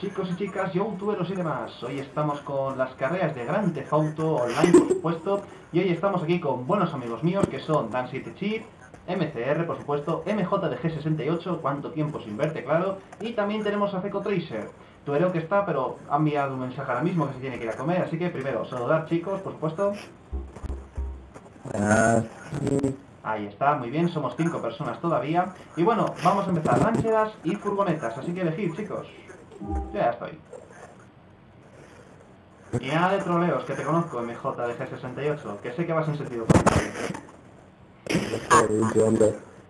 chicos y chicas, youtuberos y demás. Hoy estamos con las carreras de Theft Auto Online, por supuesto. Y hoy estamos aquí con buenos amigos míos que son Dan Chip, MCR, por supuesto, MJDG68, cuánto tiempo sin verte, claro. Y también tenemos a Feco Tracer. Tuereo que está, pero ha enviado un mensaje ahora mismo que se tiene que ir a comer. Así que primero, saludar chicos, por supuesto. Ahí está, muy bien, somos cinco personas todavía. Y bueno, vamos a empezar rancheras y furgonetas, así que elegid, chicos. Ya estoy. Y nada de troleos, que te conozco, MJ de G68, que sé que vas en sentido contrario.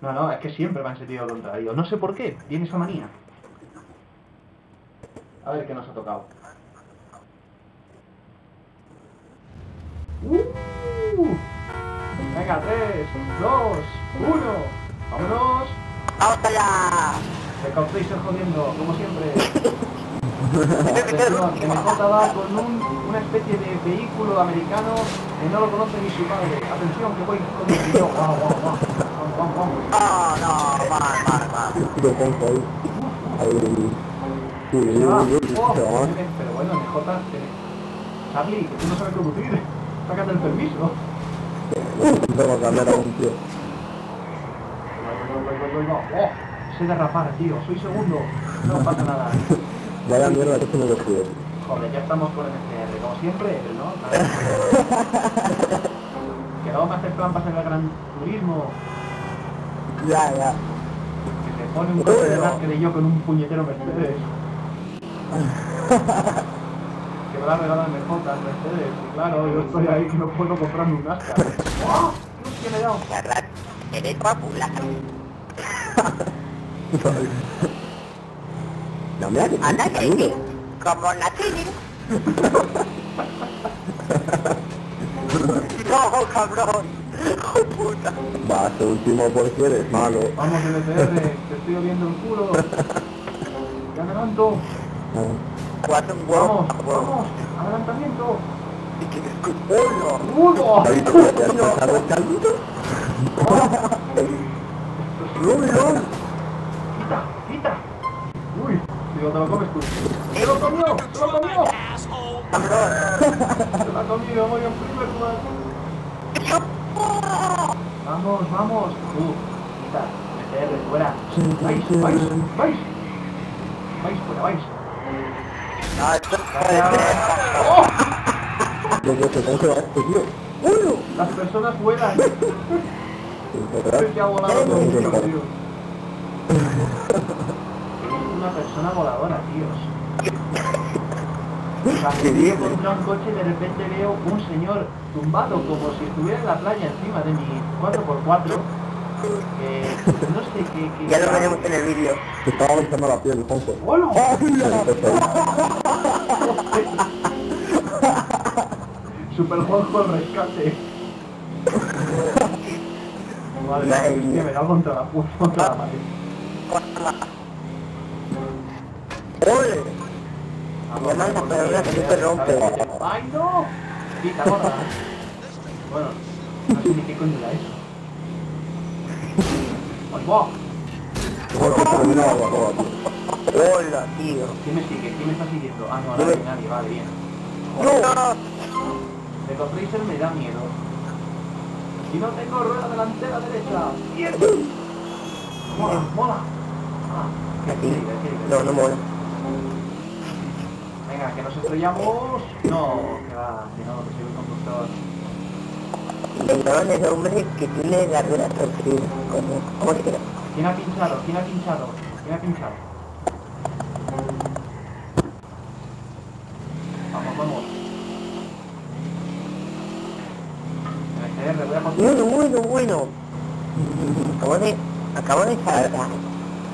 No, no, es que siempre va en sentido contrario. No sé por qué, tiene esa manía. A ver qué nos ha tocado. ¡Uh! Venga, 3, 2, 1. ¡Vámonos! ¡Vamos allá! Se Tracer jodiendo, como siempre. Atención, que MJ va con un, una especie de vehículo americano que no lo conoce ni su padre. Atención, que voy con el tío. ¡Vamos, vamos, vamos! ¡Vamos, vamos! ¡Oh, no! ¡Mal, mal, mal! Se va. Oh, pero bueno, MJ, que... Charlie, que tú no sabes conducir. Sácate el permiso. Vamos a cambiar a un tío. Sé derrapar, tío. Soy segundo. No pasa nada. Vaya mierda que se me descuido. Joder, ya estamos con el MCR, como siempre, ¿no? que luego me hacer trampas en el Gran Turismo. Ya, ya. Que se pone un coche de rasque de yo con un puñetero Mercedes. que me la regalan MJ al Mercedes. Y claro, yo estoy ahí que no puedo comprarme un NASCAR. ¡Oh! ¿Qué me he dado? Eres guapula. No, mira que Anda, que saludo. sí. Como la tele. No, cabrón. Hijo de puta. Va, este último porque eres malo. Vamos, MCR, te estoy oliendo el culo. ¡Ya adelanto! Cuatro un huevo. ¡Vamos, vamos! ¡Adelantamiento! ¡Uno! ¡Uno! David, ¿te has pasado el caldito? ¡Lum, lum! ¡Quita, quita! ¡Uy! Digo, te lo comes tú. ¡Se lo comió! ¡Se lo comió! ¡Se lo ha comido! ¡Voy en primer lugar! ¡Vamos, vamos! ¡Tú! ¡Quita! ¡MCR, fuera! ¡Vais, vais, vais! ¡Vais, fuera, vais! Esto ¡Oh! Este. Las personas vuelan. Que ha volado conmigo, tío. Una persona voladora, tíos. Cuando yo contra un coche de repente veo un señor tumbado como si estuviera en la playa encima de mi 4x4. Que no sé qué... qué ya lo veremos en el vídeo. Se estaba echando la piel, Alfonso. ¡Hola! Super Juanjo al rescate. Madre mía, me da contra la, pu- contra la pared. Ya manda, ahora vamos, que se rompe. ¡Ay, no! Gorda. Bueno, no sé ni qué coño era eso. ¡Ay, va! La. ¡Hola, tío! ¿Quién me sigue? ¿Quién me está siguiendo? Ah, no, nadie, me- nadie, vale, bien. ¡No! De Tracer me da miedo. Y no tengo rueda delantera derecha. ¡Bien! ¡Mola, mola! Ah. No, no mola. Venga, que nos estrellamos. No, que va, que no, que soy un conductor. Inventaron ese hombre que tiene la rueda torcida. ¿Cómo? ¿Cómo se llama? ¿Quién ha pinchado? ¿Quién ha pinchado? ¿Quién ha pinchado? Vamos, vamos. Bueno, bueno, bueno. Acabo de... Acabo de saltar.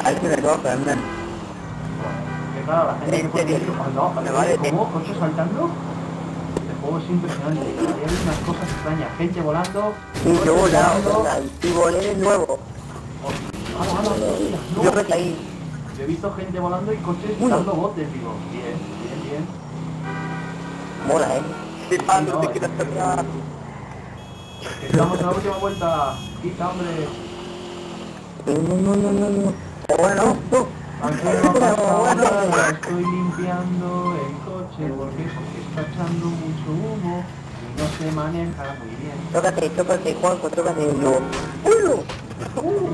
A ver si me coge, anda. Claro, la gente que vídeos cuando. ¿Coches saltando? Este juego es impresionante. Hay unas cosas extrañas. Gente volando. Y yo volando, y volé de nuevo. Vamos, vamos. Yo me caí. Yo he visto gente volando y coches Uy. dando botes, digo. Bien, bien, bien. Mola, ¿eh? Sí, no te Estamos en la última vuelta. Quita, hombre. No, no, no, no, no. Bueno, no. Aquí estoy limpiando el coche porque, está echando mucho humo y no se maneja muy bien. Tócate, tócate, Juanjo, tócate. No. ¡Uno!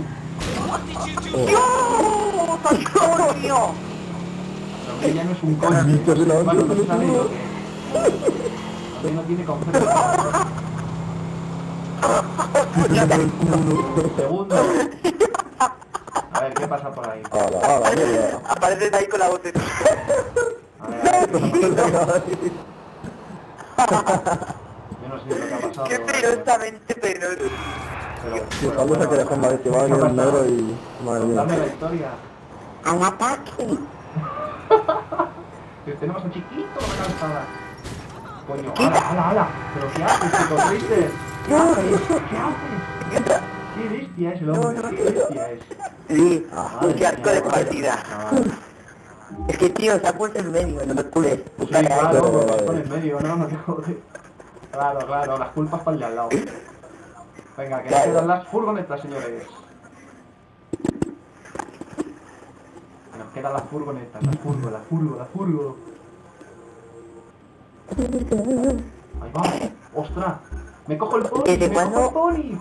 ¡Dios! ¡Antonio! Lo ya no es un coche, es. No tiene concepto. Segundo. ¿Qué pasa por ahí? Hola, hola, mierda. Apareces ahí con la voz. A ver, a ver, ¿qué pasa? Yo no sé lo que ha pasado. Qué penosamente penoso. Pero, Sí, pero vamos a bueno, que mal que va a venir el negro y... Madre Dame la historia. ¡Al ataque! Que tenemos a chiquito calzada. Coño, ala, ala, ala. ¿Pero qué haces, chico triste? ¿Qué haces? ¿Qué haces? Qué bestia es el hombre, qué bestia es. Sí, qué asco de partida. Es que tío, se ha puesto en medio, no me cules. Sí, claro, vale. pone en medio, ¿no? No te jodes. Claro, claro, las culpas para el de al lado. Venga, que nos Claro. quedan las furgonetas, señores. Nos quedan las furgonetas, la furgo, la furgo, la furgo. Ahí va. ¡Ostras! ¡Me cojo el pony! ¿Desde ¡Me cojo el pony!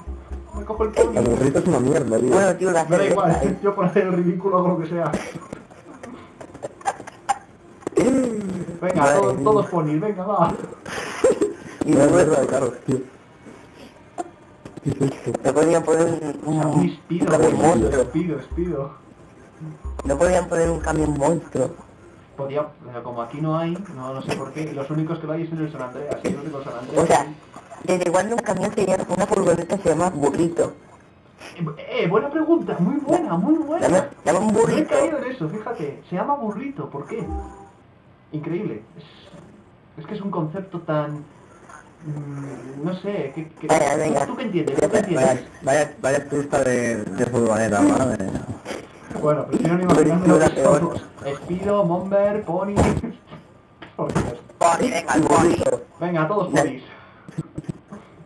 ¡Me cojo el La pony! burrita es una mierda, tío. Bueno, tío, la cerveza, igual, ¿eh? yo por hacer el ridículo hago lo que sea. Venga, Madre todos, todos pony, venga, va. Y luego mierda de carros, tío. ¿Qué es esto? no podían poner un, Un un, espido, camión monstruo. espido, espido. No podían poner un camión monstruo. Podía, como aquí no hay, no, no sé por qué, los únicos que lo hay es en el San Andreas, el único San Andreas. O sea, ¿desde cuándo un camión se llama, una furgoneta se llama burrito? Eh, eh, buena pregunta, muy buena, muy buena. Llama, llama un No he burrito. caído en eso, fíjate, se llama burrito, ¿por qué? Increíble. Es, es que es un concepto tan... mm, no sé, ¿qué, venga. ¿tú qué entiendes? ¿Tú qué entiendes? Vaya, vaya, vaya de, de furgoneta, madre. Bueno, prefiero que somos. Espido, Momber, Pony... Pony, venga, el pony. Venga, todos ponis.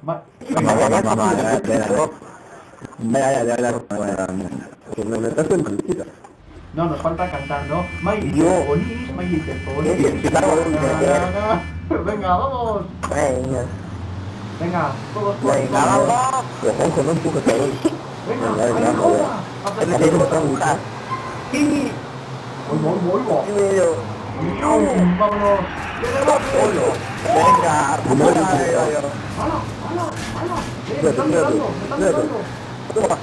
Va- Mamá, Venga, mamá, mamá, ya, ya, ya. Vaya, ya, ya, ya. Furgoneta es mentira. No, nos falta cantar, ¿no? My Yo. Na, na, na. Venga, vamos. Venga, Venga, todos ponis. venga, vamos. Pero Juanjo, no empujes, cabrón. Venga, Venga, ahí venga, joda. venga. Hazle Me caso. tengo que empujar. Sí, Voy, voy, voy, voy. primero. Miau, Vámonos. Uno. Venga, Primero, puta, primero. venga, ¡Hala, hala, hala! ¡Eh, me Espérate, están espérate, violando! ¡Me están espérate.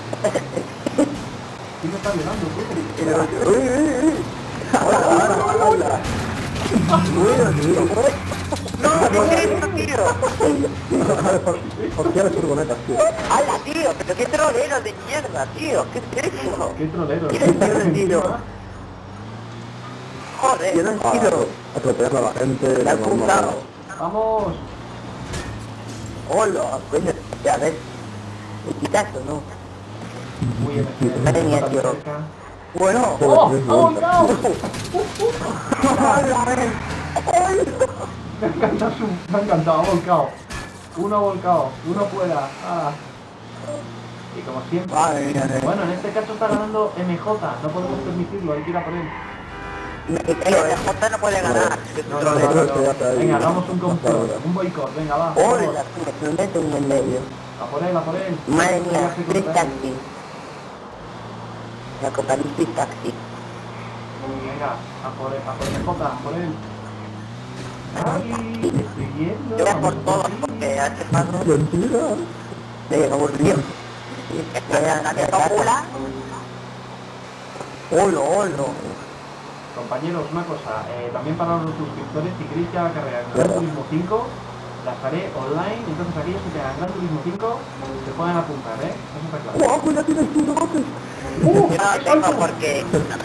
No, ¿qué es esto, tío? ¿Por, ¿Por qué las furgonetas, tío? ¡Hala, tío! ¡Pero qué trolero de mierda, tío! ¿Qué es eso? ¡Qué trolero! ¿Qué sentido? Joder, yo no entiendo. atropellar a la gente. La. ¡Vamos! Hola, coño. A ver. ¿Me quitas o no? Uy, me Madre mía, está tío. Bueno. ¡Oh! ¡Ha volcado! ¡Hola! Me ha encantado, su- me ha encantado, volcado. Uno ha volcado, uno fuera. Ah. Y como siempre. Eh. Bueno, en este caso está ganando MJ, no podemos permitirlo, hay que ir a por él. El OJ no puede ganar. No, no, no. Venga, hagamos un complot, un boicot, venga, va. tío, me meto en el medio. A por él, a por él. Madre mía, taxis. La apocalipsis taxi. Venga, a por él, a por MJ, a por él. Ay, te estoy viendo. Yo voy a por a todos porque hace paso Mentira. de aburrido. La calcula. Hola, hola. Compañeros, una cosa, eh, también para los suscriptores, si queréis que haga carrera en Gran Turismo 5, las haré online, entonces aquellos que tengan Gran Turismo 5 se pueden apuntar, ¿eh? Eso está claro. ¡Guau, ya tienes tu coche! ¡Uh! Yo no ¡Qué lo tengo porque no.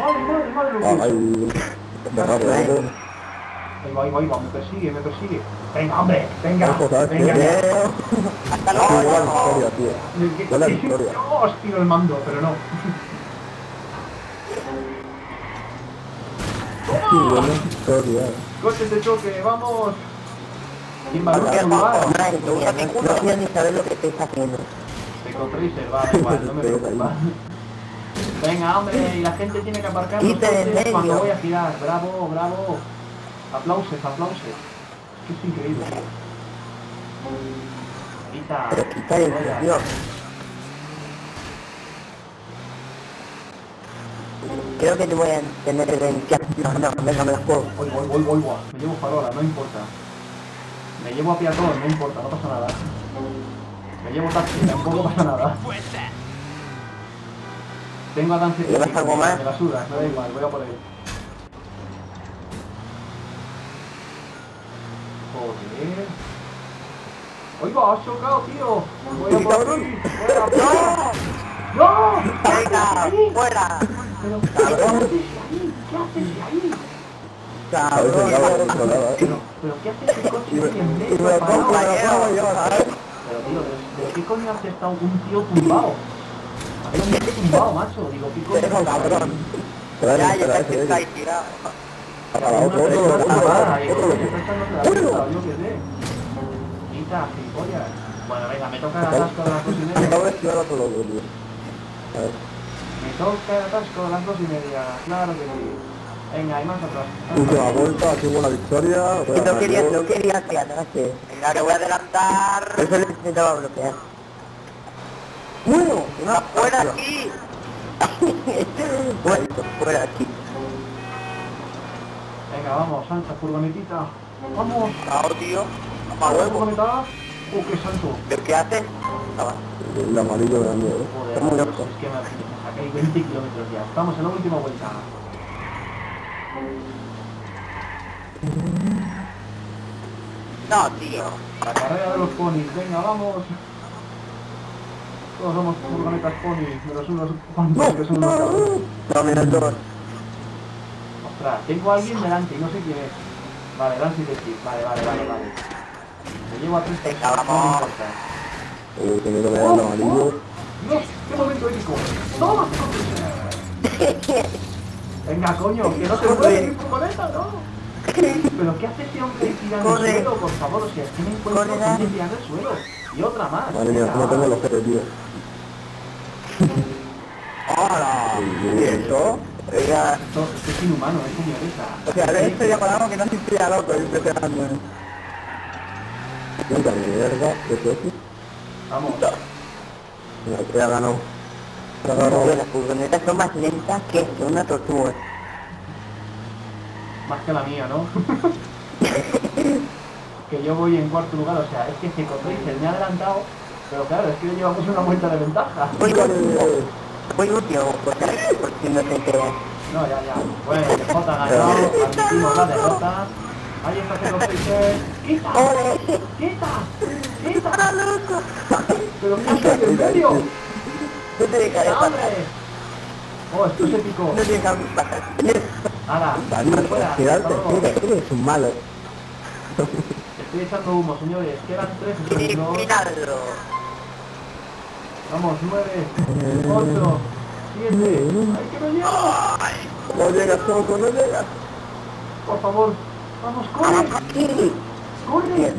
Madre, madre, madre, raro, ¿eh? Ahí va, ahí va, ahí va, me persigue, me persigue. Venga, hombre, venga, venga. Hasta luego. victoria, tío. ¿Qué- Buena qué- victoria. ¡Oh, tiro el mando, pero no. Qué buena victoria. Coches de choque, vamos. No, no quiero ni saber lo que estáis haciendo. Eco Tracer, va, da igual, no me preocupa. Venga, hombre, y la gente tiene que aparcar Y te cuando voy a girar. Bravo, bravo. Aplausos, aplausos. Que es increíble. Quita el Vaya. tío. Creo que te voy a tener que... No, no, venga, me la juego. Voy, voy, voy, voy, voy. Me llevo farola, no importa. Me llevo a peatón, no importa, no pasa nada. Me llevo taxi, tampoco pasa nada. Tengo a Dance ¿Llevas Taxi, algo más? Me la suda, me da igual, voy a por él. Joder. Oiga, has chocado, tío. Voy a por ti. Fuera. ¡No! ¿Qué haces Venga, ahí? fuera. ¿Pero qué haces ahí? ¿Qué haces ahí? Cabrón. Pero, ¿qué hace ese coche ahí en medio. Pero tío, ¿de, qué coño hace está un tío tumbado? Hace un tío tumbado, macho. Digo. Pero Ya, ya está ahí tirado. Otro, otro, otro, otro. Bueno, venga, me toca el atasco de las dos y media. Acabo de esquivar otro loco, tío. A ver. Me toca el atasco de las dos y media. Claro que sí. Venga, hay más atrás. Última vuelta, aquí buena victoria. No quería, no quería que ganase. Venga, que voy a adelantar. Eso intentaba bloquear. Bueno, una fuera aquí. bueno, fuera aquí. Venga, vamos, Sancha, furgonetita. Vamos. Chao, tío. ¿A huevo. ¡Oh, qué santo! ¿Pero qué haces? Ah. El amarillo grande, ¿eh? Joder, Está muy loco. es que me, me sacáis 20 kilómetros ya. Estamos en la última vuelta. No, tío. La carrera de los ponis, venga, vamos. Todos somos furgonetas pony, menos unos cuantos que son unos cabrones. No, menos dos. Ostras, tengo a alguien delante y no sé quién es. Vale, Dancy de Chip. Vale, vale, vale, vale. Me llevo a tres personas, no me importa. Eh, que me lo vea el amarillo. Dios, qué momento épico. ¡Toma! Venga, coño, que no te mueves mi furgoneta, ¿no? ¿Pero qué hace ese hombre tirando el suelo, por favor? O sea, con Dani. gente tirando el suelo. Y otra más. Madre mía, no tengo los jefes, tío. ¡Hola! ¿Y eso? Esto, esto es inhumano, es señorita. o sea, de esto ya paramos que no se inspira loco, empezando. Puta mierda, ¿qué es eso? Vamos. Que ya ganó. Las furgonetas son más lentas que esto, una tortuga. Más que la mía, ¿no? que yo voy en cuarto lugar, o sea, es que Seco Tracer me ha adelantado, pero claro, es que le llevamos una vuelta de ventaja. Voy último. Voy último, por si- por si no te. No, ya, ya. Bueno, el J ha ganado, admitimos la derrota. Ahí está Seco Tracer. ¡Quita! ¡Ole! ¡Quita! ¡Quita! ¿Pero haces en medio? No te dejaré ¡Ya, pasar. hombre! Oh, esto es épico. No te. Ahora, Dani, fuera. eres un malo. Estoy echando humo, señores. Quedan tres segundos. Vamos, nueve, ocho, siete. ¡Ay, que no llego! No llegas, Coco, no llegas. Por favor, vamos, corre, corre.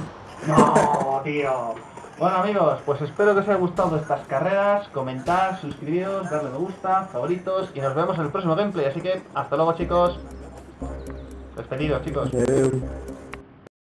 No, tío. Bueno amigos, pues espero que os haya gustado estas carreras, comentar, suscribiros, darle me gusta, favoritos y nos vemos en el próximo gameplay, así que hasta luego chicos. Despedidos chicos.